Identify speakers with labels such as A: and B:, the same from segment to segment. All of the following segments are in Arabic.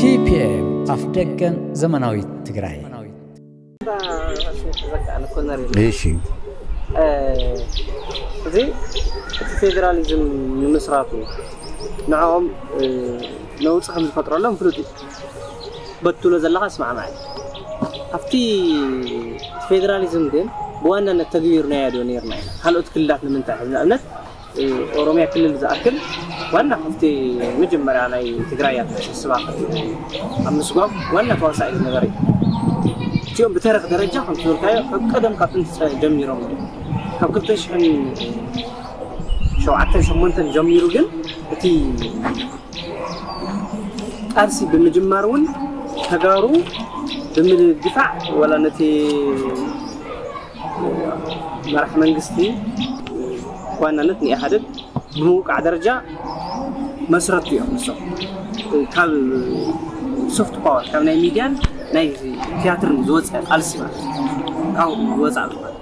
A: ቲፒኤም አፍደገን ዘመናዊ ትግራይ
B: እሺ
C: እዚ እቲ ፌደራሊዝም ንምስራቱ ንዕኦም ነውፅ ከም ዝፈጥረሎም ፍሉጥ እዩ በትሎ ዘለካ ስማዕ ማለት ኣብቲ ፌደራሊዝም ግን ብዋናነት ተግቢርናያ ዶ ነርና ኢና ካልኦት ክልላት ንምንታይ ንኣብነት ኦሮሚያ ክልል ዝኣክል ዋና ካብቲ መጀመርያ ናይ ትግራይ ስባ ኣምስጓ ዋና ተዋሳኢ ዝነበረ እዩ እቲኦም ብተረክ ደረጃ ከም ትብልካዮ ካብ ቀደም ካብ ጥንቲ ጀሚሮም ካብ 278 ጀሚሩ ግን እቲ ቃልሲ ብምጅማር እውን ተጋሩ ብምድፋዕ ወላ ነቲ መራሒ መንግስቲ ዋናነት ናይ ሓደ ብምውቃዕ ደረጃ መስረቱ እዮም ንሶም ካብ ሶፍት ፓወር ካብ ናይ ሚድያን ናይ ቲያትርን ዝወፅአ ቃልሲ ማለት ካብኡ ዝወፃእ ማለት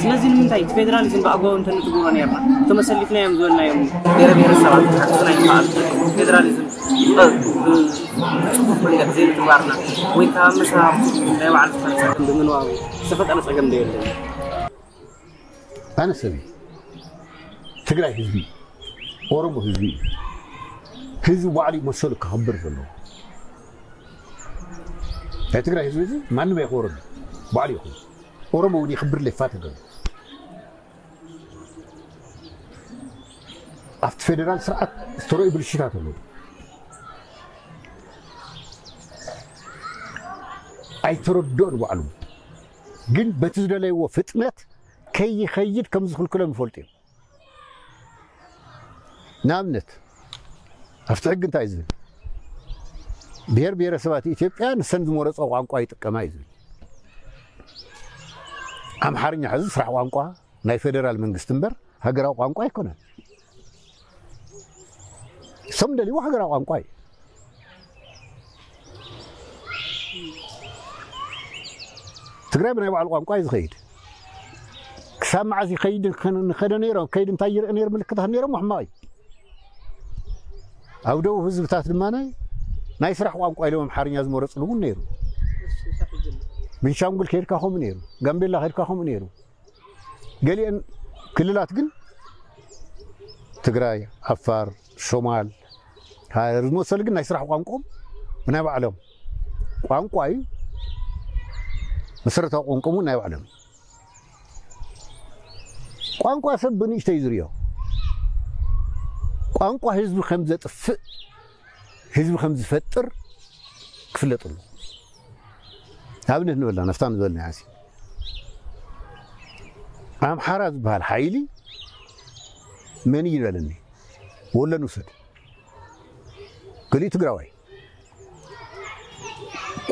C: ስለዚ ንምንታይ እቲ ፌደራሊዝም ብኣግባቡ እንተንትግብሮ ነርና ተመሰሊፍናዮም ዝበልናዮም ብሔረ ብሔረሰባት ክሓግዙና ይከኣሉ ፌደራሊዝም ብፅቡቅ መንገድ ዘይምትግባርና ወይ ከዓ መሰራርቱ ናይ ባዕሉ ዝፈጠረ ፀገም ብምንዋሩ ዝተፈጠረ ፀገም ዶ የለን
B: ኣነሰብ እዩ تقرأ هزبي ورمو هزبي هزبي وعلي مسلك خبر في الله هاي تقرأ هزبي زي ما أنه يقول وعلي يقول ورمو ولي خبر لي فاتك أفت فيدرال سرعة استرعي بالشتات الله أي تردون وعلو جن بتزدلي وفتمت كي يخيد كم زخل كلهم فولتين ንኣብነት ኣብቲ ሕጊ እንታይ እዩ ዝብል ብሄር ብሄረሰባት ኢትዮጵያ ንሰን ዝመረፆ ቋንቋ ይጥቀማ እዩ ዝብል። ኣምሓርኛ ሕዚ ስራሕ ቋንቋ ናይ ፌደራል መንግስቲ እምበር ሃገራዊ ቋንቋ ኣይኮነን እሶም ደልይዎ ሃገራዊ ቋንቋ እዩ። ትግራይ ብናይ ባዕሉ ቋንቋ እዩ ዝኸይድ። ክሳብ መዓዝ ይኸይድ ንኸደ ነይሮም? ከይድ እንታይ ይርኢ ነይሩ? ምልክታት ነይሮም? ሕማቕ እዩ ኣብ ደቡብ ህዝብታት ድማ ናይ ስራሕ ቋንቋ ኢሎም ኣምሓርኛ ዝመረፅሉ እውን ነይሩ። ቤንሻንጉል ከይድካ ከምኡ ነይሩ ጋምቤላ ከይድካ ከምኡ ነይሩ። ገሊአን ክልላት ግን ትግራይ ዓፋር ሶማል ዝመሰሉ ግን ናይ ስራሕ ቋንቋም ብናይ ባዕሎም ቋንቋ እዩ መሰረታዊ ቋንቋም እውን ናይ ባዕሎም ቋንቋ ሰብ ብንእሽተ እዩ ዝርዮ قانقوا حزب خمزة ف حزب خمزة فتر كفلة طلوا هابن هنا ولا نفتان ولا ناسي أم حرز بهالحيلي من يجي لني ولا نسد قلي تقرأي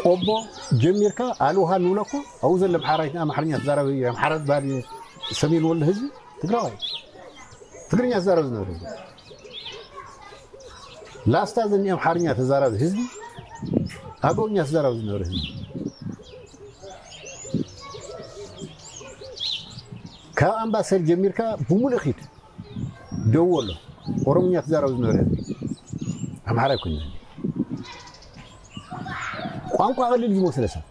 B: أبا جميركا قالوا هالولكو أوز اللي بحرز أم حرني أزاره أم حرز بهالسمين ولا هزي تقرأي تقرأي أزاره زنارو ላስታ ዘኒ ኣምሓርኛ ተዛራቢ ህዝቢ ኣገውኛ ተዛራቢ ዝነበረ ህዝቢ። ካብ ኣምባሰል ጀሚርካ ብሙሉእ ኺድ ደው ኣሎ ኦሮምኛ ተዛረቢ ዝነበረ ህዝቢ። ኣምሓራ ይኮነ ቋንቋ ቀሊል ዝመስለ ሰብ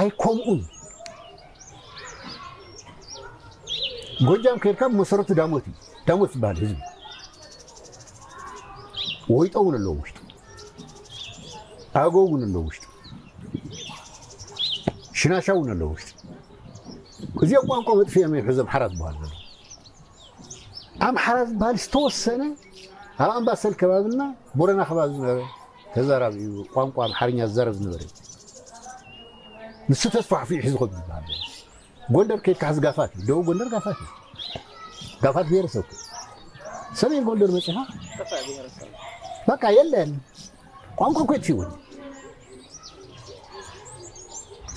B: ኣይከምኡን ጎጃም ከይድካ ብመሰረቱ ዳሞት እዩ። ዳሞት ዝበሃል ህዝቢ ወይጦ እውን ኣለዎ ውሽጡ እውን ኣለዎ ውሽጡ። ሽናሻ እውን ኣለዎ ውሽጡ እዚኦም ቋንቋ እዮም ሕዞም ኣምሓራ ዝበሃል ዘሎ ኣምሓራ ዝበሃል ዝተወሰነ ኣብ ኣምባሰል ከባቢና ቦረና ከባቢ ዝነበረ ተዛራቢ ቋንቋ ኣምሓርኛ ዝዛረብ ዝነበረ ንሱ ተስፋሕፊዑ ሒዙ ከም ዝበሃል ጎንደር ከይድካ ሕዚ ጋፋት እዩ። ደቡብ ጎንደር ጋፋት እዩ። ጋፋት ብሄረሰብ ሰሜን ጎንደር መፂኻ በቃ የለን ቋንቋ እኮ የጥፊውን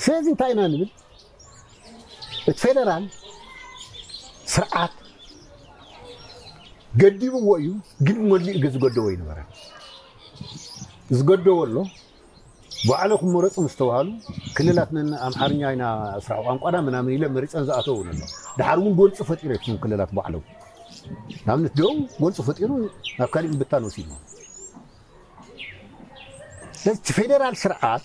B: ስለዚ እንታይ ኢና ንብል እቲ ፌደራል ስርዓት ገዲብዎ እዩ ግን ግ ዝገደቦ ይነበረ ዝገደቦ ኣሎ ባዕለኹም መረፁ ምስ ክልላት ኣምሓርኛ ኢና ስራሕ ቋንቋና ምናምን ኢለ መሪፀን ዝኣተው እውን ኣሎ ድሓር እውን ጎልፂ የትም ክልላት ባዕሎም ንኣብነት ደው ጎልፂ ፈጢሩ ናብ ካሊእ ምብታን ወሲድዎ لذلك فيدرال سرعات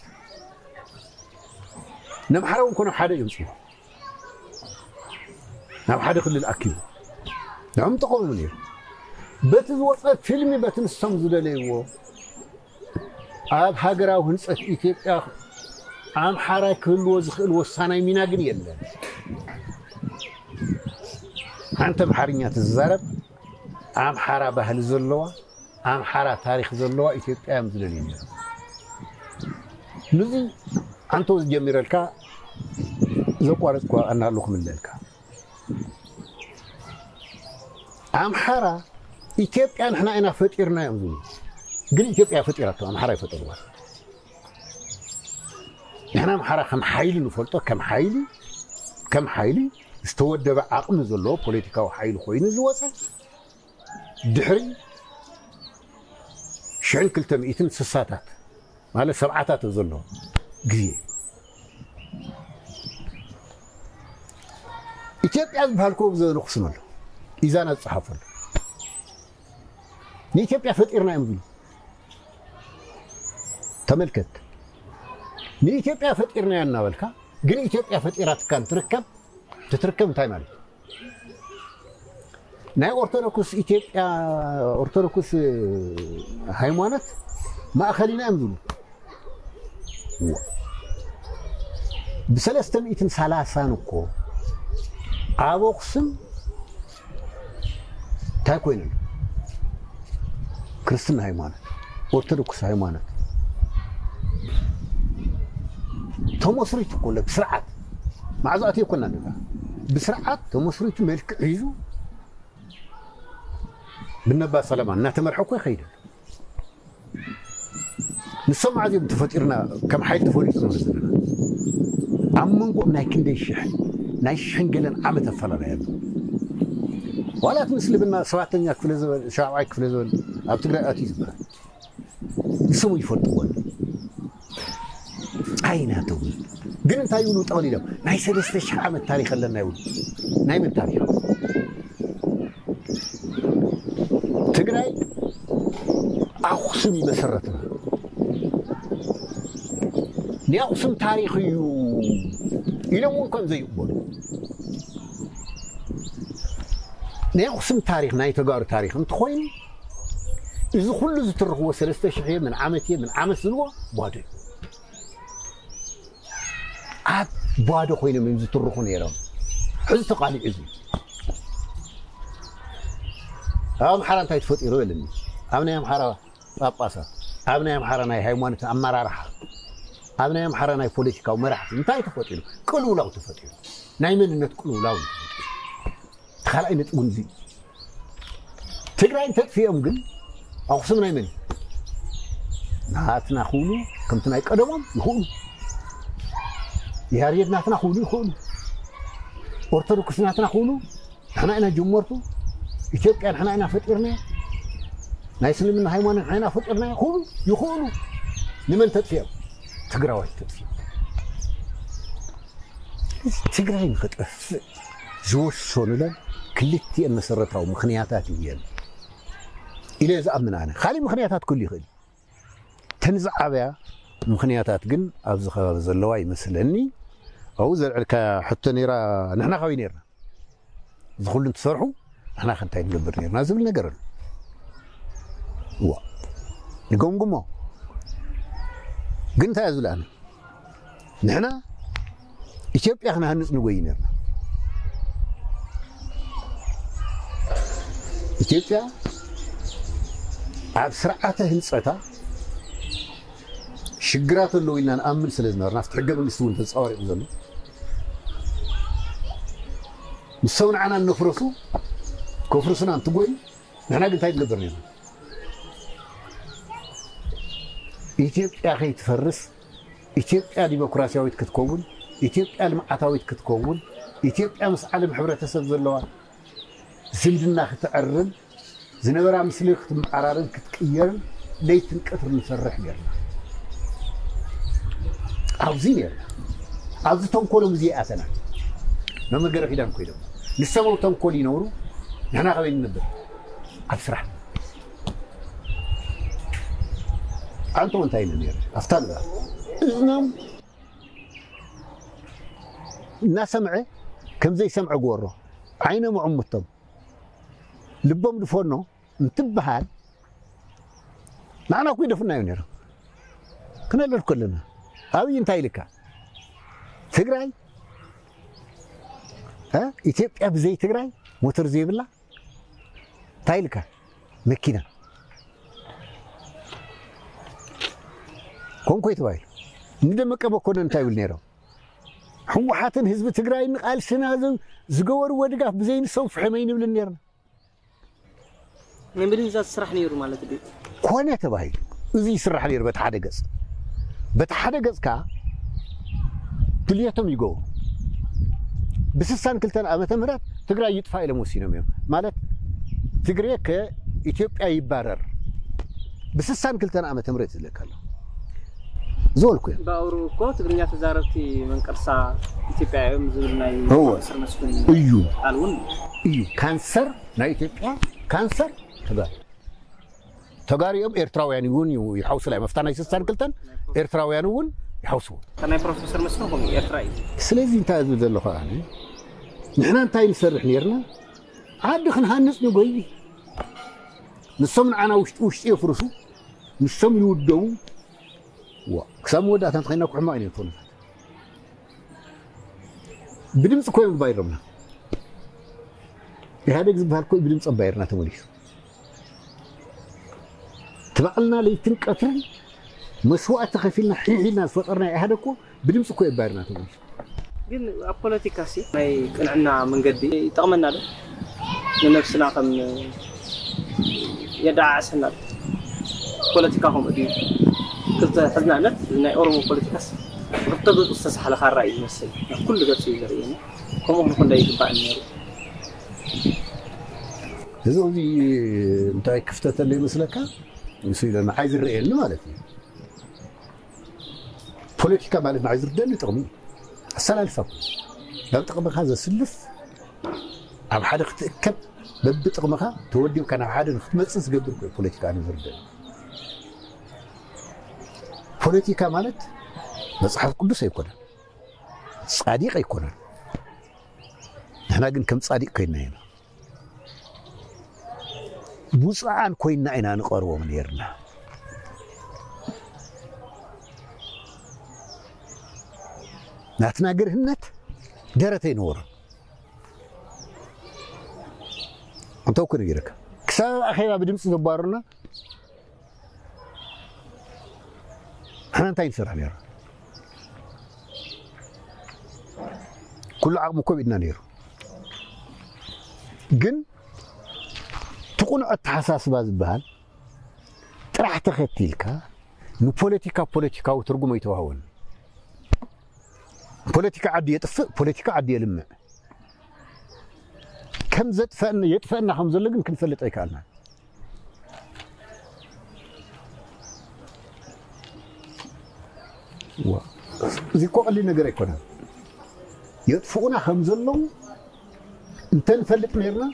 B: نمحرون كونو حدا يمسو نعم حدا كل الأكيد نعم تقولون لي. بتز وصلت فيلمي بتنستم زدليو أب هاجر أو هنس أكيد يا أم حرك الوزخ الوصانة مين أجري أنت بحرينة الزرب. أم حرا بهل زلوا. أم حرا تاريخ زلوا. إتيب أم زدليو نزي أنتوز جميرة الكا زوكو عرسكو أنا لوك من الكا أم حارة إكيب كان حنا أنا فتيرنا يمزون قل إكيب يا فتيرة أم حارة يفتر وار نحن أم حارة خم حايلي نفلتو كم حايلي كم حايلي استوى الدبع عقم زلو بوليتيكا وحايل خوين زواتا دحري شعن كلتا مئتين سساتات ማለት ሰብዓታት ዘለዎ ግዜ ኢትዮጵያ ዝበሃል ኮ ብዘበኑ ክስም ኣሎ። ኢዛና ዝፀሓፈሉ። ንኢትዮጵያ ፈጢርና እዮም ዝብሉ ተመልከት። ንኢትዮጵያ ፈጢርና እያ እናበልካ ግን ኢትዮጵያ ፈጢራትካ እንትርከብ ትትርከብ እንታይ ማለት እዩ? ናይ ኦርቶዶክስ ኢትዮጵያ ኦርቶዶክስ ሃይማኖት ማእኸሊና እዮም ዝብሉ ብሰለስተ ሚእትን ሰላሳን እኮ ኣብ ኣኽሱም እንታይ ኮይኑ ክርስትና ሃይማኖት ኦርቶዶክስ ሃይማኖት ተመስሪቱ እኮ ብስርዓት ማዕዛእት የኮና ንጋ ብስርዓት ተመስሪቱ መልክዕ ሒዙ ብነባ ሰላማ እናተመርሐ እኮ نسمع دي بتفاتيرنا كم حيت تفوري تنزلنا عمن قوم ناكن دي شحن ناي شحن قلن عم تفلنا يا ولا تمثل بنا سبعتنيا كفل زبل شعبعي كفل زبل اب تقرا اتي زبل يسمو يفطول ዓይናቶም ግን እንታይ ይብሉ ጠቕሊሎም ናይ ሰለስተ ሽሕ ዓመት ታሪክ ኣለና ይብሉ ናይ መን ታሪክ ትግራይ ኣኽሱም ይመሰረትና لأقسم تاريخي إلى ممكن زي يقول؟ لأقسم تاريخ ناي تقار تاريخ. أنت خوين؟ إذا كل زترخوا سلسة شحية من عامتية من عامة سلوة بادي أب بادي خوين من زترخوا نيرام حزي تقالي إذن. أم حرام أنت يتفوت إيرو يلني أبني أم حرا باباسا أبني أم حرا ناي هاي موانة أمارا رحا ኣብ ናይ ኣምሓራ ናይ ፖለቲካዊ መራሕቲ እንታይ ተፈጢሩ ቅልውላው ተፈጢሩ ናይ መንነት ቅልውላው ተፈጢሩ እቲ ካልኣይ ነጥ እውን እዚ ትግራይ እንተጥፊኦም ግን ኣክሱም ናይ መን እዩ ናትና ክብሉ ከምቲ ናይ ቀደሞም ይኽእሉ ያሬድ ናትና ክብሉ ይኽእሉ ኦርቶዶክስ ናትና ክብሉ ንሕና ኢና ጀመርቱ ኢትዮጵያ ንሕና ኢና ፈጢርናያ ናይ እስልምና ሃይማኖት ንሕና ኢና ፈጢርናያ ክብሉ ይኽእሉ ንመን ተጥፊኦም تقرا وايتف تقرا ينخطف زوش شون لن كلتي المسرطة ومخنياتات يين إلى إذا أمن أنا خالي مخنياتات كل يخل تنزع بها مخنياتات قن أبزخ بزلواي مثلني أو زرع لك حتى نيرا نحن خوي نيرا زخول تصرحوا نحن خنتين قبر نيرا نازم نقرن وا نقوم قموا ግን እንታይ እየ ዝብላ ኣነ ንሕና ኢትዮጵያ ክነሃንፅ ንጎይ ነርና ኢትዮጵያ ኣብ ስርዓተ ህንፀታ ሽግራት ኣለዎ ኢልና ንኣምን ስለ ዝነበርና ኣብቲ ሕገ መንግስቲ እውን ተንፀባሪቑ ዘሎ ንሰብ ንዓና ነፍረሱ ከፍርሱና እንትጎይ ንሕና ግን እንታይ ትገብር ነርና ኢትዮጵያ ከይትፈርስ ኢትዮጵያ ዲሞክራሲያዊት ክትከውን ኢትዮጵያ ልምዓታዊት ክትከውን ኢትዮጵያ ምስ ዓለም ሕብረተሰብ ዘለዋ ዝምድና ክትዕርን ዝነበራ ምስሊ ክትመዓራርን ክትቅየርን ለይትን ቀትሪ ንሰርሕ ነርና ኣብዚ ነርና ኣብዚ ተንኮሎም እዚኣተና መመገረ ሒዳን ኮይዶም ንሰበው ተንኮል ይነብሩ ንሕና ከበይ ንነብር ኣብ ስራሕ أنتم منتهين من افتن نعم. نا سمعة؟ كم زي سمع قورة؟ عينه معمتهم لبهم دفنه انتبهال معنا اكو دفنا يونير كنا لل كلنا ابي انت يلك تقرأي؟ ها؟ إثيوبيا زي تقرأي؟ موتور زي بلا تايلكا مكينة. ኮንኮ ተባሂሉ ንደመቀ መኮነን እንታይ ይብል ነይሮም ሕወሓትን ህዝቢ ትግራይ ንቃልስና ዝገበርዎ ድጋፍ ብዘይ ንሰብ ፍሕመይ ንብል ነርና
C: ናይ ምድንዛዝ ስራሕ ነይሩ ማለት እዩ።
B: ኮነ ተባሂሉ እዚ ይስራሕ ነይሩ በቲ ሓደ ገፅ በቲ ሓደ ገፅ ከዓ ድልየቶም ይገብሩ። ብስሳን ክልተን ዓመተ ምህረት ትግራይ ይጥፋ ኢሎም ወሲኖም እዮም። ማለት ትግሬ ከኢትዮጵያ ይባረር። ብስሳን ክልተን ዓመተ ምህረት ኣሎ زولكو يعني.
C: باوروكو تغنيا تزارتي من قرصا ايتيبيا مزولناي هو. ايو قالون.
B: ايو كانسر؟ نا ايتيبيا كانسر؟ تبا تغاري يوم ايرتراويان يون يحوس لا مفتانا يسسان كلتن ايرتراويان يون يحوسو
C: أنا بروفيسور مسكو هو ايرتراي
B: سلازي انت ادو دلو خاني نحنا انتاي نسرح نيرنا. عاد خن هانس نقولي نسمن أنا وش وش يفرسو نسمن يودو ክሳብ መወዳእታ እንተኸይና ኩሕማቕ እዩ ነቲ ኩነታት ብድምፂ ኮይኑ ግባይሮምና ኢህደግ ዝበሃል ኮይ ብድምፂ ኣባይርና ተመሊሱ ተባዕልና ለይትን ቀትርን መስዋእቲ ከፊልና ሕንሒልና ዝፈጠርና ኢህደ ኮ ብድምፂ ኮይ ኣባይርና ተመሊሱ
C: ግን ኣብ ፖለቲካ ሲ ናይ ቅንዕና መንገዲ ይጠቕመና ዶ ንነብስና ከም የዳዓዕሰና ፖለቲካ ከምኡ ድዩ كل تحدنا لنا أورو بوليتيكس رتبة أستاذ حلقة رأي مثل. كل ده تسوي زرينا كم هو كل ده يجيب عن نيرو
B: هذا هو في أنت كفتة اللي مثلك؟ يصير أنا عايز الرئيل ما لك بوليتيكا معناتها عايز الرد اللي تغمي. السنة الفضل لو تقم هذا سلف أو حدا تأكب بب تقمها تودي وكان عادي نخدم تسس قبل بوليتيكا عايز الرد بوليتيكا مالت مصحف قدس يكون صديق يكون نحن قلنا كم صديق كاين هنا بوصعان كاين هنا نقروا من يرنا ناتناقر هنت درتي نور انتو كنا يرك كسا أخيرا بدمس نبارنا sanataji siraneero kullu caqbu kobidnaneeru ግን ትቁኖ ኣተሓሳስባ ዝበሃል ጥራሕ ተኸቲልካ ንፖለቲካ ፖለቲካዊ ትርጉም ኣይተዋህቦን ፖለቲካ ዓዲ የጥፍእ ፖለቲካ ዓዲ የልምዕ ከም ዘጥፈአና የጥፈአና ከም ዘሎ ግን ክንፈልጥ ኣይከኣልናን እዚ እኮ ቀሊል ነገር ኣይኮነን የጥፍኡና ከም ዘለዉ እንተንፈልጥ ነርና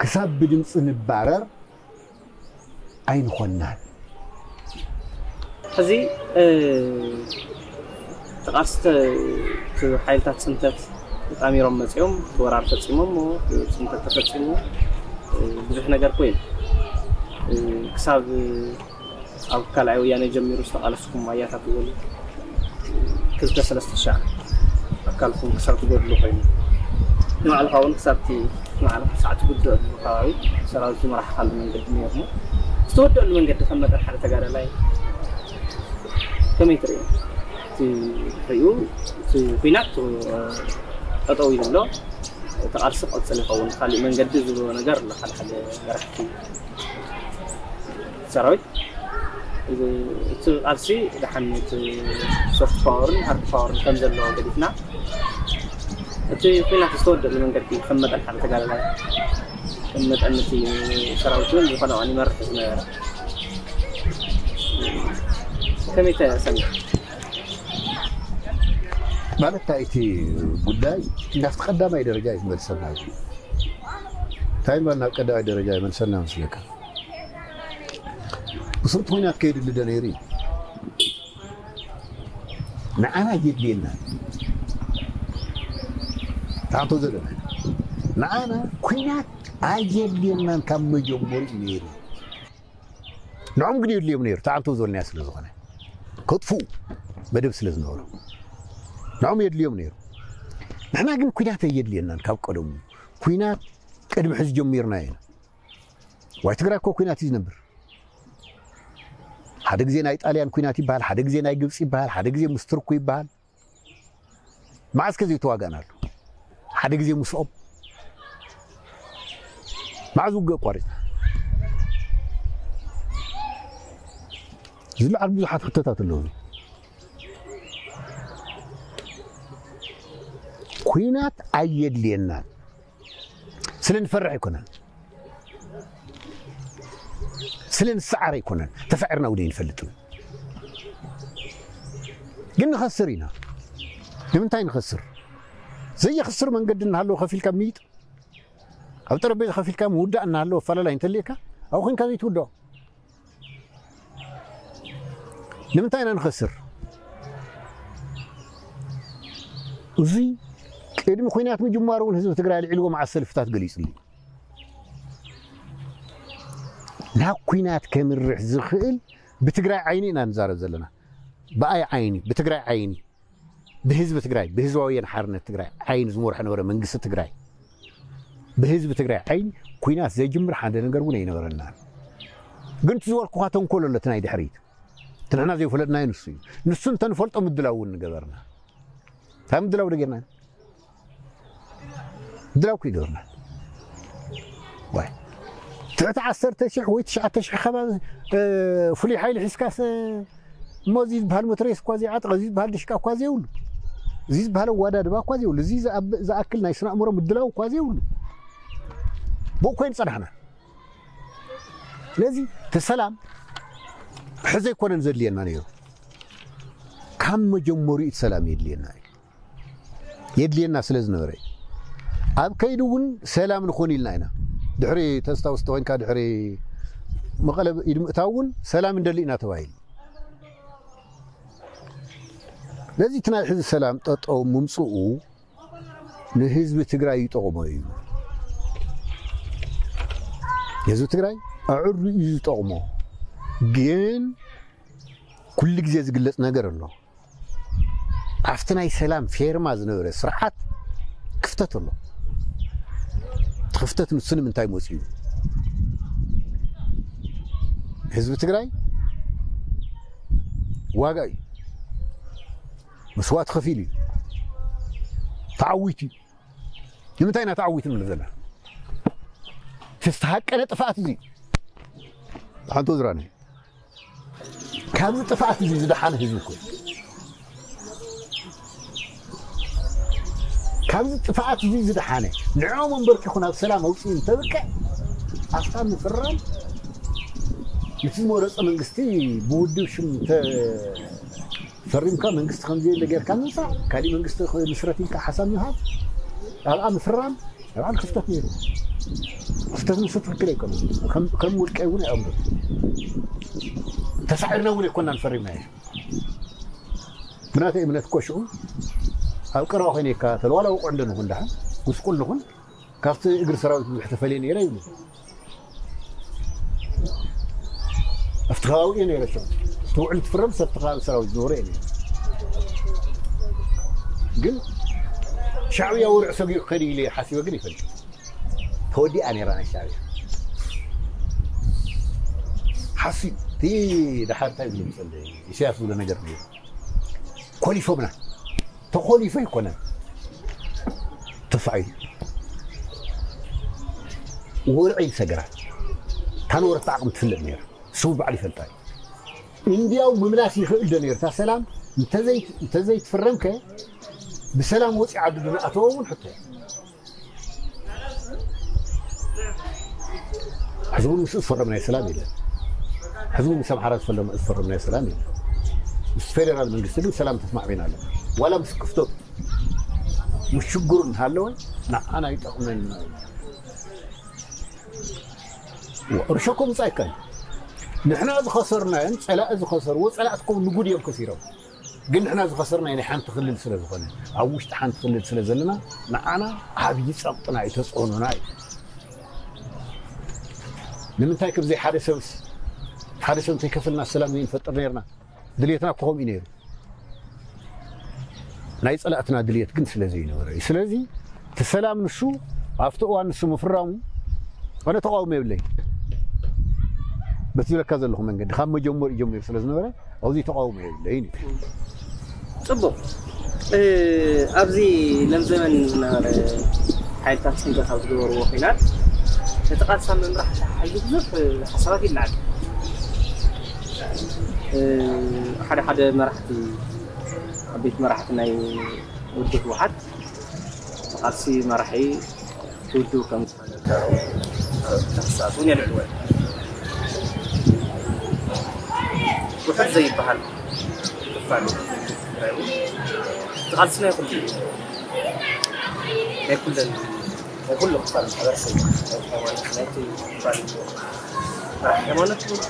B: ክሳብ ብድምፂ ንባረር ኣይንኾናን
C: ሕዚ ተቃርስተ ሓይልታት ፅንተት ተጣሚሮም መፅኦም ወራር ፈፂሞም ፅንተት ተፈፂሙ ብዙሕ ነገር ኮይኑ ክሳብ ኣብ ካልኣይ ወያነ ጀሚሩ ዝተቃለስኩም ዋያታት ዝበሉ كذا دسل استشعر أكال فوق سعر تقول له قيمة نوع الهون سعرتي نوع سعر تقول له هاي سعر تقول له حال من قد ميرنا استود له من قد ثمة الحالة تقار لي كم يتري في ريو في بينات وطويل له تعرس قد سلي هون خالي من قد زلو نجار لحال حالي رحتي سعرتي ኣብሲ ድሓነት ሶፍት ፓወርን ሃርድ ፓወርን ከም ዘለዎ ገሊፍና እቲ ኩናት ዝተወደሉ መንገዲ ከም መጠን ሓደ ተጋዳላይ ከም መጠን እቲ ሰራዊት እውን ዝኾነ ቀን ይመርሕ ዝነበረ ከመይ ተሰሚዕ
B: ማለት እንታይ እቲ ጉዳይ ናብቲ ቀዳማይ ደረጃ እዩ ዝመልሰና እንታይ ናብ ቀዳማይ ደረጃ ይመልሰና መስለካ وصرت هنا كيد اللي دايرين أنا جيت بينا تعطوا ذلنا نعنا كنا أجيب بينا كم جمهور نير نعم قدير لي منير. تعطوا ذل ناس لزغنا كطفو بدبس لزنور نعم يد لي منير. نعنا قن كنا تيد لينا كم قدم كنا قدم حز جميرنا هنا. واي تقرأ كو كنا تيز نبر ሓደ ግዜ ናይ ጣልያን ኩናት ይበሃል ሓደ ግዜ ናይ ግብፂ ይበሃል ሓደ ግዜ ምስ ትርኩ ይበሃል መዓዝ ከዚ ተዋጋእና ኣሎ ሓደ ግዜ ምስኦም መዓዝ ውግእ ኣቋሪፅና ዝለዓል ብዙሓት ክተታት ኣለዉ። ኩናት ኣየድልየናን። ስለ ንፈርሕ ኣይኮነን سلن السعر يكون. تفعرنا ولي الفلتون قلنا خسرينا لمن تاين خسر؟ زي خسر من قد نهلو خفيل كم ميت. أو ترى بيت خفيل كم ودا أن نهلو فلا لا أنت أو خن كذي تودا لمن تاين نخسر وزي كريم خوينات من جمارون هزو تقرأ العلوة مع السلفتات قليس لي. ናብ ኩናት ከምርሕ ዝኽእል ብትግራይ ዓይኒ ኢና ንዛረብ ዘለና። ብኣይ ዓይኒ? ብትግራይ ዓይኒ? ብህዝቢ ትግራይ ብህዝባዊ ወያነ ሓርነት ትግራይ ዓይኒ ዝመርሖ ነበረ መንግስቲ ትግራይ። ብህዝቢ ትግራይ ዓይኒ ኩናት ዘጅምር ሓደ ነገር እውን ኣይነበረና ግን እቲ ዝበልኩካ ተንኮሎ ኣሎ ናይ ድሕሪት እቲ ንሕና ንሱ እዩ። ንሱ እንተንፈልጦ ምድላው እውን ንገበርና። እንታይ ምድላው ደጌርና ምድላው ኩ ይገበርና 19000 ወይ 9000 ከባቢ ፍሉይ ሓይሊ ሒዝካስ እሞዚ ዝበሃል ሞተሬስ እኳ ዘይዓጥቕ እዚ ዝበሃል ድሽቃ እኳ ዘይብሉ እዚ ዝበሃል ኣዋዳድባ እኳ ዘይብሉ እዚ ዝኣክል ናይ ስነ ኣእምሮ ምድላው እኳ ዘይብሉ ብኡ ኮይኑ ፀናሕና ስለዚ እቲ ሰላም ሕዘ ኣይኮነን ዘድልየና ነይሩ ካብ መጀመሪኡ እቲ ሰላም የድልየና እዩ የድልየና ስለ ዝነበረ እዩ ኣብ ከይዲ እውን ሰላም ንኾን ኢልና ኢና دحري تستوست وين كان دحري مغلب يدمتاون سلام ندلي أنا تبايل لذي تنال حزب السلام تطو ممصو نهزب تقراي يطغمه يزو تقراي أعر يزو طغمه جين كل جزيز قلت نقر الله عفتنا سلام فير ما زنوري سرعات كفتت الله ክፍተት ንሱ ንምንታይ መፅኡ ህዝቢ ትግራይ ዋጋ እዩ መስዋእቲ ከፊሉ እዩ ተዓዊት እዩ ንምንታይ ኢና ተዓዊት ንብሎ ዘለና ዝተሃቀለ ጥፋኣት እዚ ሓንቲ ዝራኒ ካብዚ ጥፋኣት እዚ ዝደሓነ ህዝቢ ኮይኑ كابز تفعات زي زي دحانة نعوم انبركي خونا السلام وصي انتبكة أفتان مفرران مثل مورس أمنغستي بودي وشم ت... فرم كا منغست خنزي اللي غير كان نصع كالي منغست خوي مسراتين كا حسام يهاب الآن مفرران الآن خفتت نيرو خفتت نصف الكلي كم كم ملك أيوني أمرو تسعرنا وني كنا نفرم إيش بناتي من اثكوشو ኣብ ቀረባ ኮይነ ይካ ተለዋላ ውቁዕ ኣለንኹን ድሓ ጉስቁል ንኹን ካብቲ እግሪ ሰራዊት ብዙሕ ተፈልየ ነይረ ይብሉ ኣብቲ ከባቢ እየ ነይረ ሸው እቲ ውዕል ትፍረም ሰብቲ ከባቢ ሰራዊት ዝነበረ እየ ነይረ ግን ሻዕብያ ወርዕ ሰጊዑ ከዲ ኢለ ሓሲበ ግን ይፈልጥ ተወዲኣ ነይራ ናይ ሻዕብያ ሓሲብ እቲ ድሓርታ ዝብል ምፀለ ኢሳያስ ዝብሎ ነገር ነይሩ ኮሊፎምና تقولي فيكنا تصعي ورعي سقرا تنور طاقم تفلق نير. سوب علي فلطاي انديو بملاس يخل دنير تا سلام. انت زيت انت بسلام وسع عبد بن اتوون حتى حزون مش أصفر من السلام إلى حزون سبحانه وتعالى أصفر من السلام إلى فيدرال من قصدي وسلام تسمع بينا لك. ولا مسكفتو. مش شجر هلو لا أنا يتقمن ورشكم سايكل نحن إذا خسرنا أنت لا إذا خسر وإذا على أتكون نقول يوم كثيرة. قلنا إحنا إذا خسرنا يعني حنت خلل سلا زخنا أو وش حنت خلل سلا زلنا نعنا عبي صبطنا يتصعوننا ንምንታይ ከምዘይ ሓደ ሰብ ሓደ ሰብ እንተይከፍልና ሰላም ዘይንፈጥር ነርና ድሌትና دليتنا እዩ ነይሩ ناي صلاتنا دليت كن سلازي نوري سلازي تسلام نشو عفتو ان نشو مفرامو وأنا تقاومي بلي بس يلا كذا لهم من قد خام جمهور جمهور سلاز نوري اوزي تقاومي بلي
C: طب ا ابزي لم زمن نار هاي تاسين دخل دور وخينات تتقاد سام من راح حي بزف حصلات اللعب حدا حدا مرحتي حبيت ما راح تناي ودك واحد. خاصي ما راح تودوك كم دارو تخصاتوني العوال وحد زي بحال فعلو غارسنا يقول لي. ياكل يقول لك فعلو غارسي الحيوانات حياتي فعلو مرحبا كما نتمنى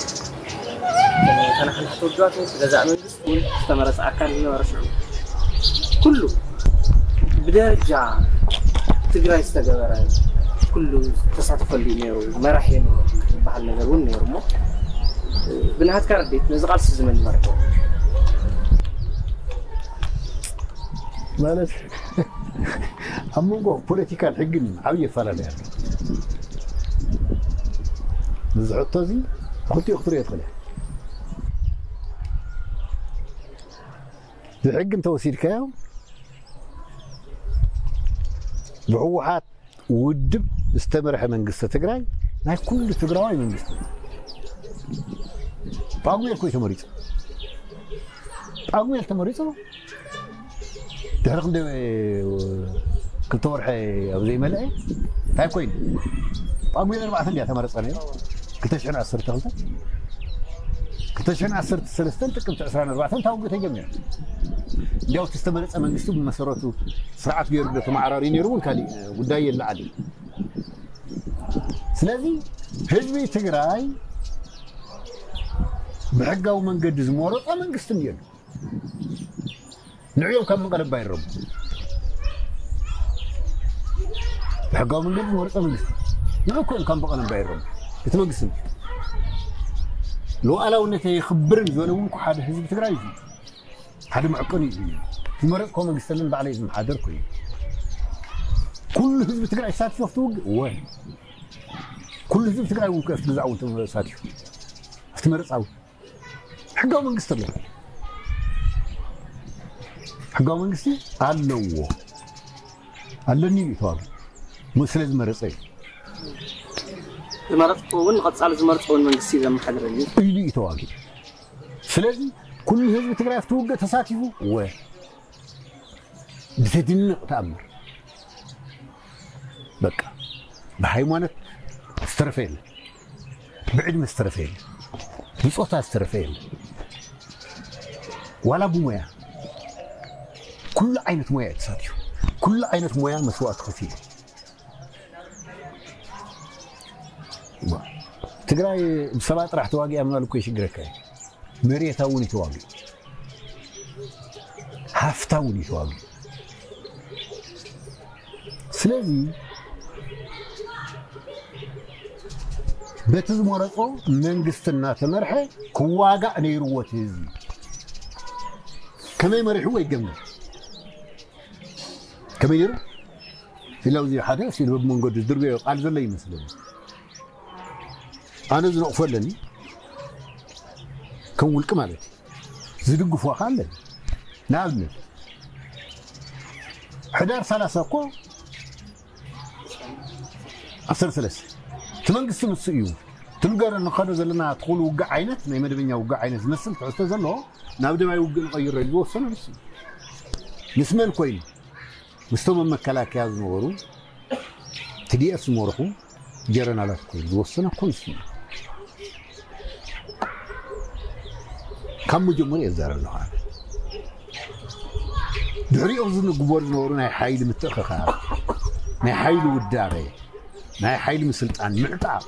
C: كما كان حنحطو الجوات ونتجزع منه يكون استمرس عكان ورشعو كله. بدرجة تقرأ استقرأ. كله تسعطف اللي نيرو. ما راح ينو. بحال نيرو نيرو مو؟ بنهات كان بيت نزغال سزمن مركو
B: ማለት ኣብ መንጎ ፖለቲካን ሕግን عوية ኣፈላለዩ ኣሎ እዚ ሕቶ እዚ ክልቲኡ ክትሪኦ زحق انت وسيلك بحوحات ودب استمرح من قصة تقراي؟ لا كل تقراي من قصة. باقو يلكوي تمريت باقو يلتمريت تحرق دي آه، كل تورح أو زي ملعي تاي طيب، كوين. باقو يلربع ثلية تمرت صغير كنتش عنا عصر تغلطة تشن عصر سلستن تكم تأسران الرعثن تاوقو تجمع جاو تستمر اسم المستوب مسارته سرعات بيرد ثم عرارين يروون كالي وداي اللعلي سلازي هجبي تقراي بحقا ومن قد زمورة ومن قستن يل نعيو كم مقرب بايرب بحقا ومن قد زمورة ومن قستن نعيو كم مقرب بايرب يتمقسم ሉኣላውነት የኽብርን ዝበለ እውን ሓደ ህዝቢ ትግራይ እዩ ሓደ መዕቀን እዩ እዩ ዝመረፅኮ መንግስቲ ለን ባዕለ እዩ ዝመሓደር ኮይኑ ኩሉ ህዝቢ ትግራይ ይሳትፍ ኣብቲ ውግእ ወይ ኩሉ ህዝቢ ትግራይ እውን ኣብቲ ግዛእውቲ ሳትፍ ኣብቲ መረፃዊ ሕጋዊ መንግስቲ ኣሎ ሕጋዊ መንግስቲ ኣለዎ ኣለኒ እዩ ተባሉ ስለዝመረፀ እዩ
C: زمرت قوون قد صار زمرت قوون من قصي زم حدرني
B: إيه كل و بتدين تأمر. بقى بهاي ما نت استرفيل بعد ما استرفيل بصوت استرفيل ولا بمويا كل عينة مويا تساتيو كل عينة مويا مسوات خفيف تقرأي سبات راح تواقي أمنا لكو يشقرك مريا توني تواقي. هاف توني تواقي. سلزي بتز مرقو من قستنا تمرحي كواقع نيروة تزي كمي هو يقمنا كمي يرو في لوزي حدث يلوب من قدس دربي قال زلي مثلا أنا زنقف لني كم ولك مالتي زدقف وخالني نابني حدار ثلاثة كو عصر ثلاثة تمنقس نص እዩ ትንገር ንኸዶ ዘለና ትኽእሉ ውጋዕ ዓይነት ናይ መደበኛ ውጋዕ ዓይነት ዝመስል ትሕዝቶ ዘለዎ ናብ ደማይ ውግእ ንቐይረሉ ወሰኑ ምስ ምስ መን ኮይኑ ምስቶም ኣብ መከላከያ ዝነበሩ ትዲኤፍ ዝመርሑ ጀረናላት ኮይኑ ዝወሰነ ኮንስ እዩ ካብ መጀመሪኡ ዝዛረብ ዝኮነ ድሕሪኦም ዝንግቦ ዝነበሩ ናይ ሓይሊ ምትእኽኻብ ናይ ሓይሊ ውዳበ ናይ ሓይሊ ምስልጣን ምዕጣቅ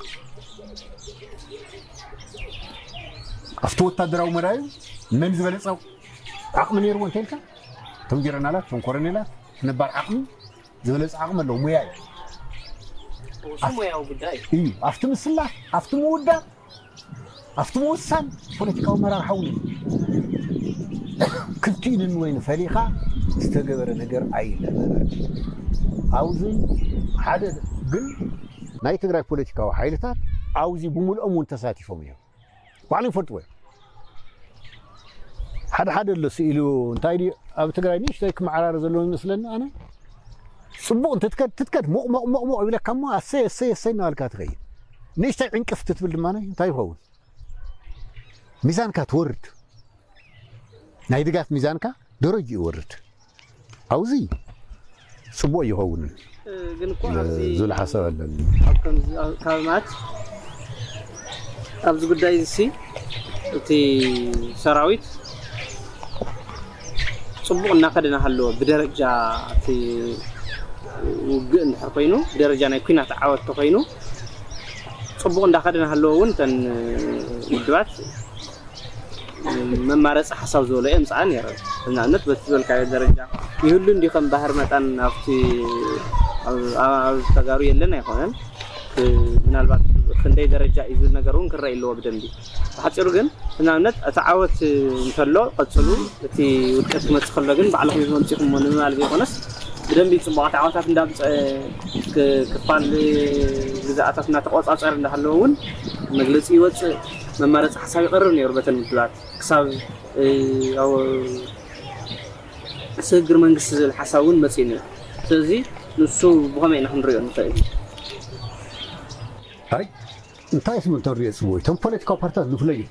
B: ኣብቲ ወታደራዊ መዳዩ መን ዝበለፀ ዓቕሚ ነይርዎ እንተኢልካ እቶም ጀረናላት እቶም ኮረኔላት ነባር ዓቕሚ ዝበለፀ ዓቕሚ ኣለዎ ሙያ እዩ ኣብቲ ምስላት ኣብቲ ምውዳቕ عرفت موسان بوليتيكا ومرار حولي. كنتين وين فريقة استقبل نقر أي أوزي حدا قل. ناي تقرأي بوليتيكا وحيلتات أوزي بمول أمون تساتي فمية وعلم فتوى حد حد اللي سئلو انتاي دي أبو تقرأي نيش؟ تايك معرار زلون مثلنا أنا. سبو انت تتكد تتكد مو مو مو مو يقول لك كم؟ ما أسي أسي أسي نالكات غير نيش تايك عنك فتت بالدمانة انتاي فوز ሚዛንካ ትወርድ? ናይ ድጋፍ ሚዛንካ ደረጅ ይወርድ? ኣብዚ ፅቡቅ
C: ኣብዚ ዝብል ሓሳብ
B: ኣለኒ
C: ኣብ ከምዚ- ኣብ- ካብ ማለት ኣብዚ ጉዳይ እዚ እቲ ሰራዊት ፅቡቅ እናኸደ እናሃለዎ ብደረጃ እቲ ውግእ እንድሕር ኮይኑ ብደረጃ ናይ ኩናት ዓወት ኮይኑ ፅቡቅ እንዳኸደ እናሃለዎ እውን እተን ውድባት መማረፂ ሓሳብ ዝበሎ እየ ምፅኣ ነይረ። ንኣብነት በቲ ዝበልካዮ ደረጃ ይህሉ እንዲ ከም ባህር መጠን ኣብቲ ኣብ- ተጋሩ የለን ኣይኮነን ምናልባት ክንደይ ደረጃ እዩ ዝብል ነገር እውን ክረአ ኣለዎ ብደንቢ። ብሓፂሩ ግን ንኣብነት እቲ ዓወት እንተሎ ቀፅሉ እቲ ውድቀት ክመፅእ ከሎ ግን ባዕልኩም ዝመፅኹም ንምባል ዘይኮነስ ብደንቢ ፅቡቃት ዓወታት ክፋል ግዛኣታት እናተቆፃፀር እንዳሃለወ እውን መግለፂ ይወፅእ መማረፂ ሓሳብ ይቀርብ ነይሩ በተን ምድባት ክሳብ ስግር መንግስቲ ዝብል ሓሳብ እውን መፅኡ ነይሩ ስለዚ ንሱ ብከመይ ኢና ክንሪኦ ንኽእል
B: ኣይ እንታይ ስም እንተሪኦ ፅቡቅ እቶም ፖለቲካዊ ፓርቲታት ዝፍለዩ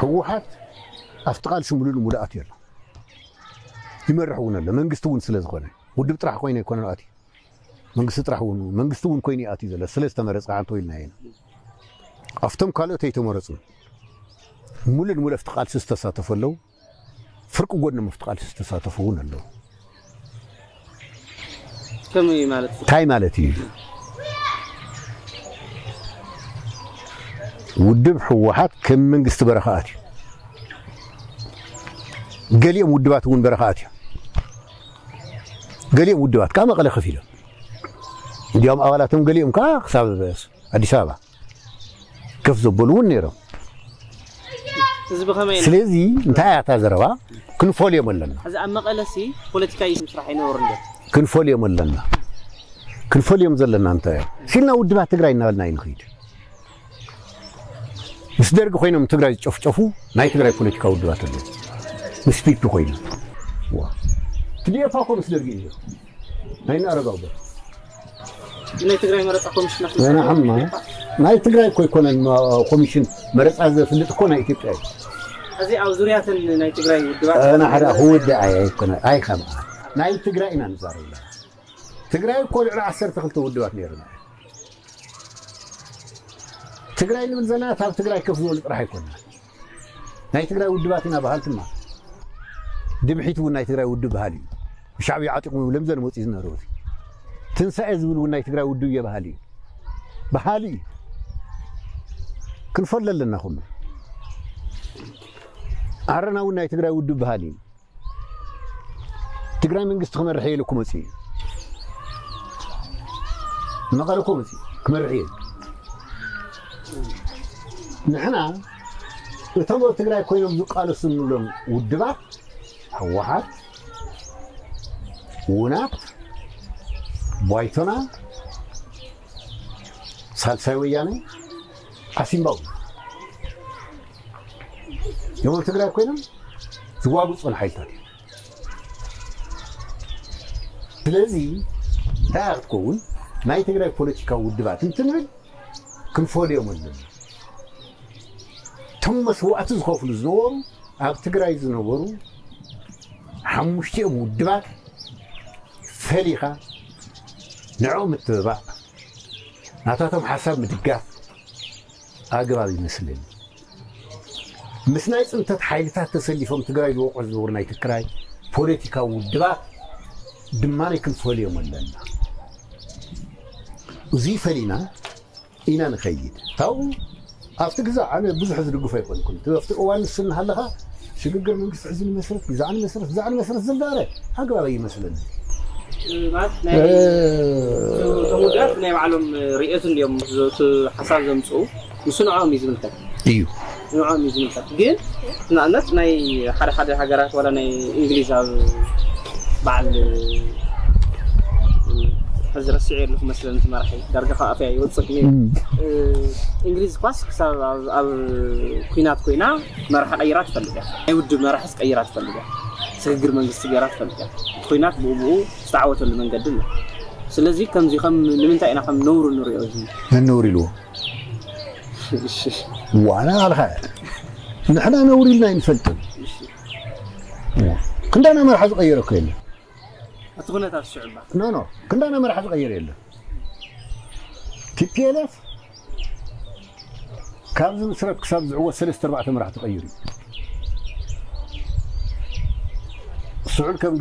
B: ህወሓት ኣብቲ ቃል ስምሉን ሙዳኣት የሎ يمرح ون له منجست ون سلا زخونه ودب طرح كوين يكون الاتي منجست طرح ون منجست ون كوين ياتي زلا سلا استمرص عنتو يلنا هنا افتم قالو تي تمرصو مولن مول افتقال سستساتفلو فرق ون مفتقال سستساتفون له
C: كمي مالتي
B: تاي مالتي ودب حوحات كم منجست برخاتي قليم ودبات ون برخاتي قليم ودبات كما قال خفيلهم اليوم أولاتهم قليم كا آه، خساب بس. أديس أبا كيف زبلون نيرهم سلازي انت اعتذروا كن فوليوم لنا.
C: هذا أما قلسي بوليتيكاي مسرح ينور
B: كن فوليوم لنا. كن فوليوم زلنا انت سيلنا ودبات تقرأ نبلنا ينخيد. ምስ ደርጊ ኮይኖም ትግራይ ዝጨፍጨፉ ናይ ትግራይ ፖለቲካ ውድባት ኣለዉ مسبيك بقيل وا تجي فاقو مسدر جيه هين أرجع بقى
C: أنا تقرأي مرات أقوم مش نحن أنا حما
B: ناي تقرأي كوي كون الم أنا مرات عز في اللي تكون أنا تقرأي
C: أزي عزوريات ناي تقرأي أنا حرا هو الداعي أي
B: كون أنا خما ناي تقرأي ما نزار أنا تقرأي كل على عسر تخلت أنا نيرنا تقرأي من زنات هل أنا كيف زول راح يكون ناي أنا ودواتنا بهالتما ما دمحيت ون تقرأ ودو بهالي شعبي عاتق من ولمزن موتيز نروتي تنسى ازول ون تقرأ ودو يا بهالي كل فضل لنا خم عرنا ون تقرأ ودو بهالي تقرأ من قصتهم الرحيل وكمسي ما قالوا كمسي كم الرحيل نحنا نتمر تقرأ كوين قالوا سنو لهم ودبا ህወሓት ውናት ባይቶና ሳልሳይ ወያነ ዓሲምባው እዮም ኣብ ትግራይ ኮይኖም ዝዋግፁን ሓይልታት እዮም። ስለዚ እንታይ ክትከውን ናይ ትግራይ ፖለቲካዊ ውድባት እንትንብል ክንፈልዮም ኣለና። እቶም መስዋዕቲ ዝኸፍሉ ዝነበሩ ኣብ ትግራይ ዝነበሩ حموشة ودبات فريقة نعوم التذبع نعطاتهم حساب مدقاف أقرار المسلم مثل نايس انت تحايلتا تسليفهم تقرأي الوقع الزور ناي تكراي بوليتيكا ودبات دماني كنت فوليهم اللانا وزي فلينا إنا نخيد تاو أفتك زا أنا بزحز رقفة يقول كنت أفتك أوان السنة هلها ሽግግር መንግስቲ ዕዙ ንመስርት ብዛዕ ንመስርት ብዛዕ ንመስርት ዝንዳረ ኣግባብ ይመስለኒ ተሙዳት
C: ናይ ባዕሎም ርእየት እዮም ሓሳብ ዘምፅኡ ምስ ንዕኦም እዩ ዝምልከት
B: እዩ
C: ንዕኦም እዩ ዝምልከት ግን ንኣብነት ናይ ሓደ ሓደ ሃገራት ዋላ ናይ እንግሊዝ ኣብ በዓል حزر السعير لك مثلا انت ما راح يدرك خاء فيها يوصك لي إنجليز كواس كسر كوينات كوينا ما راح قيرات فلقة. أي ود ما راح قيرات فلقة. سكر من السيارات فلقة. كوينات بو استعوت اللي من قدنا سلازي كم زي خم لمن تأينا خم نور النور يا زين
B: من نور لو وأنا على خير نحن نوري لنا ينفلتن كنت أنا ما راح اغيره كله
C: እቲ ኩነታት ሽዑባ
B: ኖ ኖ ክንዳና መራሒ ዝቀይር የለን ቲፒኤልኤፍ ካብ ዝምስረት ክሳብ ዝዕወት ሰለስተ ኣርባዕተ መራሕቲ ቀይር እዩ ስዑል ከም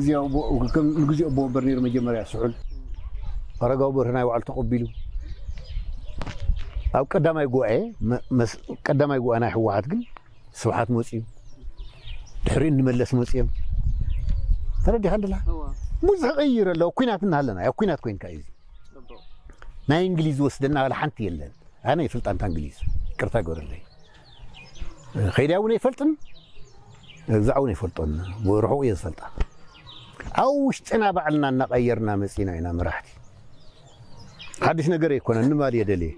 B: ንግዚኦ ብወንበር ነይሩ መጀመርያ ስዑል ኣረጋዊ በርህ ናይ ባዕሉ ተቐቢሉ ኣብ ቀዳማይ ጉባኤ ቀዳማይ ጉባኤ ናይ ህወሓት ግን ስብሓት መፅኡ ድሕሪኡ እንመለስ መፅኦም ተረዲኻ ኣለላ ሙዝ ክቕይር ኣለዎ ኩናት እና ኣለና ኣብ ኩናት ኮይንካ እዩ ናይ እንግሊዝ ወስደና ባላ ሓንቲ የለን ኣነ የፈልጣንታ እንግሊዝ ቅርታ ገብረለይ ከይዳ እውን ኣይፈልጥን እግዛዕ እውን ኣይፈልጦን ርሑቕ እየ ዝፈልጣ ኣብ ውሽጥና ባዕልና እናቀየርና መፂና ኢና መራሕቲ ሓድሽ ነገር ኣይኮነን ንማል እየ ደልየ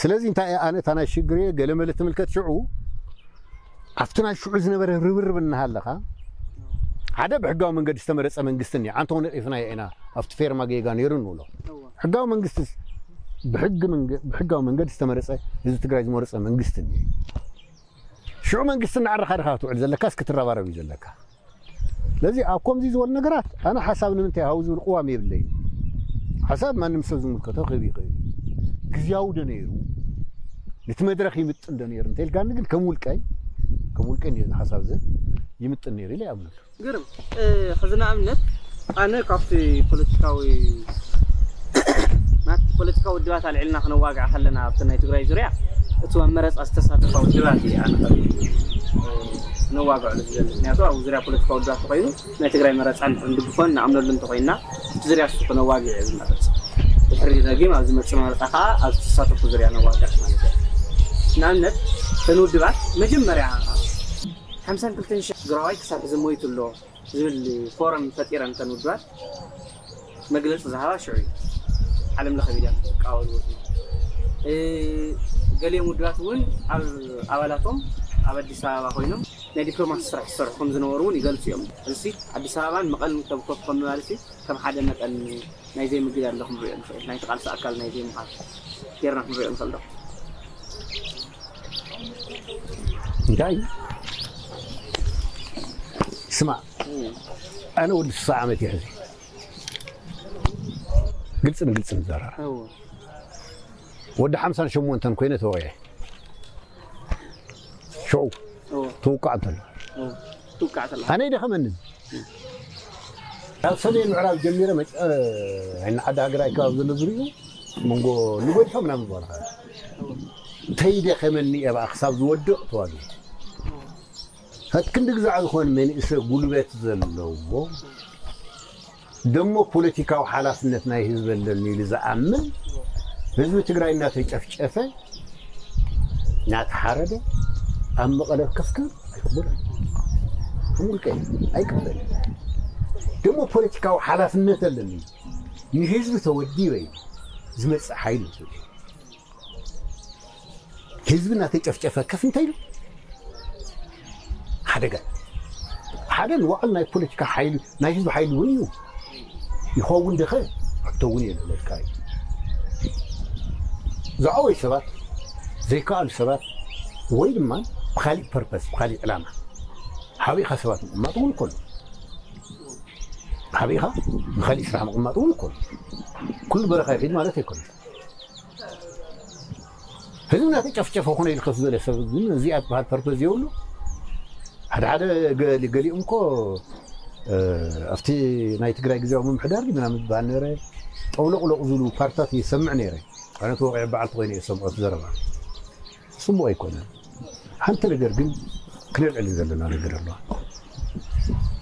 B: ስለዚ እንታይ ኣነ እታ ናይ ሽግር ገለ መለ ትምልከት ሽዑ ኣብቲ ናይ ሽዑ ዝነበረ ርብርብ እናሃለኻ هذا حقا من قد استمر اسم من قستني. عن تون إثناء إنا. أفتفير ما جي كان يرن ولا حقا من قست بحق من بحقا من قد استمر اسم إذا تقرأ زمر اسم من قستني. شو من قستنا على خير هاتو عز الله كاسك ترى بارو عز الله لذي أقوم زيز ولا نقرات أنا حساب نمتي هاوز والقوام يبلين حساب ما نمسو زمر كتو خبي قي قزياو دنيرو. نتمدرخي متندنيرو تلقى نقل كمول كاي كمول كاي حساب زين. يمت النيري لي عملك
C: قرم خزنا عملك أنا كافتي بوليتيكاوي ما بوليتيكاوي الدوات على علنا خنو واقع حلنا عبتنا يتقرأي زريع أتوى مرس أستساتفا ودواتي أنا نو واقع على زريع نياتو أو زريع بوليتيكاوي الدوات تقايدو ما يتقرأي مرس عن عند بفون نعملو اللي انتقينا زريع سوق نو واقع على المرس الحرية ناقي ما زمت سمارة أخا أستساتفا زريع نو واقع على المرس نعملك تنو الدوات مجم حمسان قلت نشي قراوي كساب زمويت اللو. زول فورا فتيرا نتا نودوات ما قلت زهرا شعري. علم لخي بيدا قاول وزي إيه، قال لي مودوات وين؟ عوالاتهم عبد السلام أخوينهم ناي دبلوما سرح سرح خمس نورون يقلت يوم. بلسي عبد السلام عن مقال متوقف من مالسي كم حدا مقال ناي زي مقال لهم بيئة مفعل ناي تقال سأكل ناي زي مقال كيرنا بيئة مفعل لهم
B: 你看。Okay. okay. اسمع. أنا ولد الساعة ما تيحزي قلت من قلت من زرار ودي حمسة شمو أنت كوينة توقعي شو؟ توقعت
C: له
B: أنا اللي خمنز صدي العراق جميلة ما أه، عنا حدا اقرأي كاظم النظري منقول نقول حمنا من برا تيدي خمني ابا اخصاب زودو توقعي ክንዲ ግዛዕ ዝኾን መንእሰይ ጉልበት ዘለዎ ደሞ ፖለቲካዊ ሓላፍነት ናይ ህዝቢ ኣለኒ ኢሉ ዝኣምን ህዝቢ ትግራይ እናተጨፍጨፈ እናተሓረደ ኣብ መቐለ ከፍክብ ኣይቅበለን ሙልቀ ኣይቅበለን ደሞ ፖለቲካዊ ሓላፍነት ኣለኒ። ንህዝቢ ተወዲበ እዩ ዝመፅእ ሓይሊ ህዝቢ እናተጨፍጨፈ ከፍ እንታይ ኢሉ ሓደጋ ሓደ ንባዕሉ ናይ ፖለቲካ ሓይሊ ናይ ህዝቢ ሓይሊ እውን እዩ ይኸውን ድኸ ሕቶ እውን እየ ዝብለካ እዩ ዝዓበዩ ሰባት ዘይከኣሉ ሰባት ወይ ድማ ብካሊእ ፐርፐስ ብካሊእ ዕላማ ሓቢእኻ ሰባት ምቕማጥ እውን ከሎ ሓቢእኻ ንካሊእ ስራሕ ምቕማጥ እውን ከሎ ኩሉ በረኻ ይሒድ ማለት ኣይኮነ ህዝብና ተጨፍጨፈ ኮነ ኢሉ ከፍ ዝበለ ሰብ ግን እዚኣ ትበሃል ፐርፐስ የብሉ ሓደ ሓደ ገሊኦም እኮ ኣብቲ ናይ ትግራይ ግዜዊ ምምሕዳር ምናምን ዝበሃል ነረ ጠውለቕለቕ ዝብሉ ፓርትታት ይሰምዕ ነይረ ኣነ ተወቂዕ በዓልቲ ኮይነ እየ ሰምዖት ዘረባ ፅቡቅ ኣይኮነን ሓንቲ ነገር ግን ክንልዕል ዘለና ነገር ኣለዋ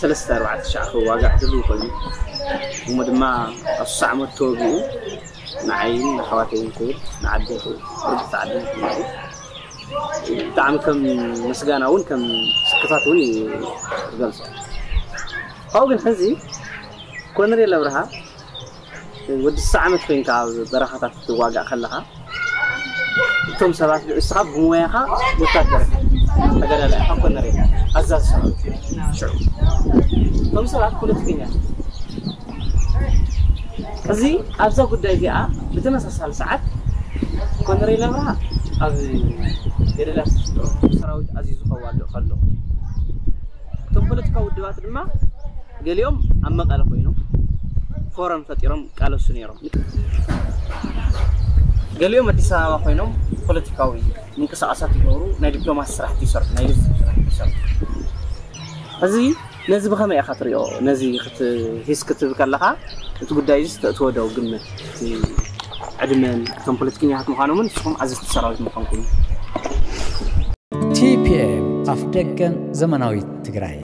C: سلسة أربعة شهر وواقع تلو كذي ومد ما الصعمة توبي نعين حواتي كذي نعديه رب تعدين كذي دعم كم مسجانا وين؟ كم سكفات وين؟ جلسة. أو جن حزي. كون ريلا برها ود الصعمة فين كاز برها تفتو واقع خلها. ثم سبعة. الإسعاف مويها وتقدر Negara lain, aku nari. Azaz salah. Sure. Kamu እዚ ኣብዛ ጉዳይ እዚኣ ብተመሳሳሊ ሰዓት ኮነሬ ለምራ ኣብ ገደላት ሰራዊት ኣዝዩ ዝኸዋልእ ከሎ እቶም ፖለቲካ ውድባት ድማ ገሊኦም ኣብ መቐለ ኮይኖም ፎረም ፈጢሮም ቃለሱ ነይሮም ገሊኦም ኣዲስ ኣበባ ኮይኖም ፖለቲካዊ ምንቅስቃሳት ይገብሩ ናይ ዲፕሎማሲ ስራሕቲ ይሰርሑ ናይ ልዝብ ስራሕቲ ይሰርሑ። እዚ ነዚ ብኸመይ ኢኻ ትሪኦ? ነዚ ሂስ ክትብ ከለካ እቲ ጉዳይ እዚ ተእትዎ ግምት? ዕድመን እቶም ፖለቲከኛታት ምዃኖምን ንስኹም ኣዘዝቲ ሰራዊት ምዃንኩም?
A: ቲፒኤም ኣፍ ደገን ዘመናዊት ትግራይ